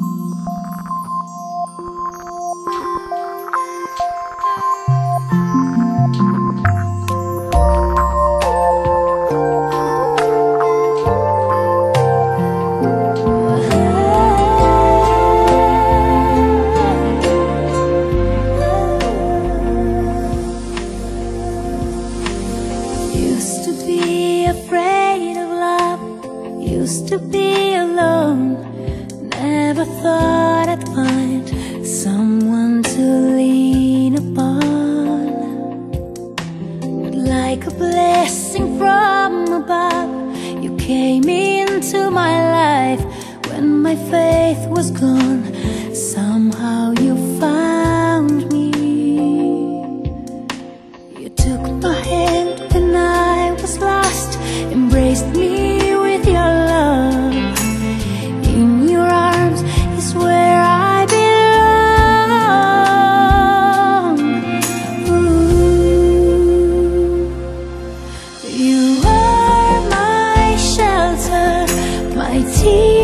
Used to be afraid of love, used to be alone. Never thought I'd find someone to lean upon? Like a blessing from above. You came into my life when my faith was gone. Somehow you see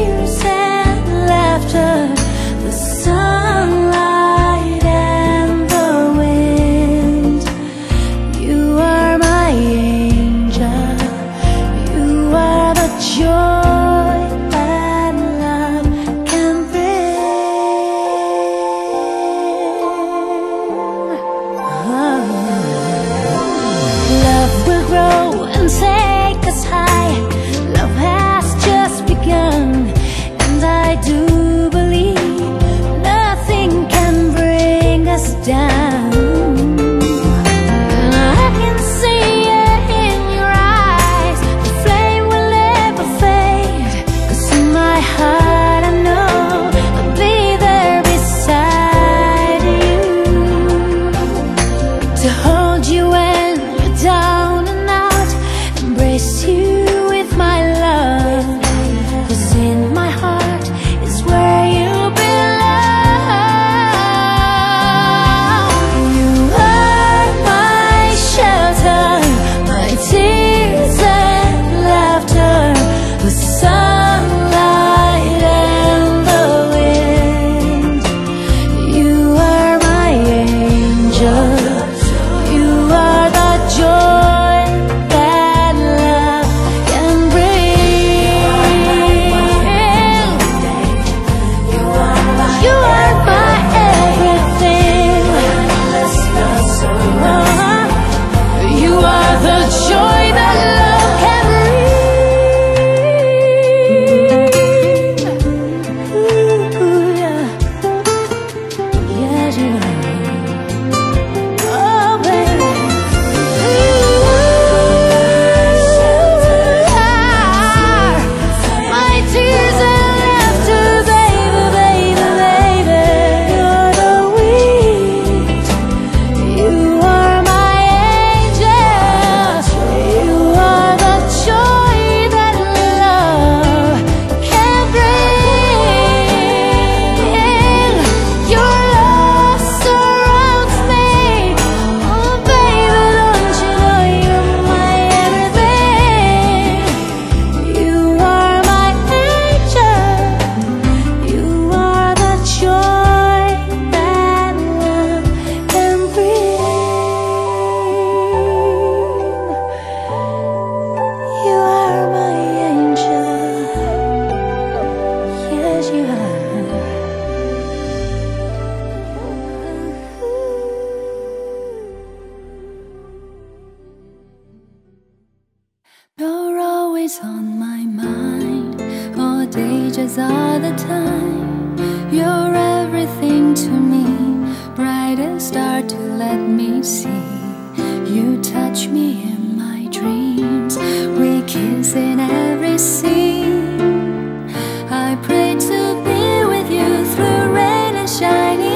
On my mind. All day, just all the time. You're everything to me. Brightest star to let me see. You touch me in my dreams. We kiss in every scene. I pray to be with you Through rain and shining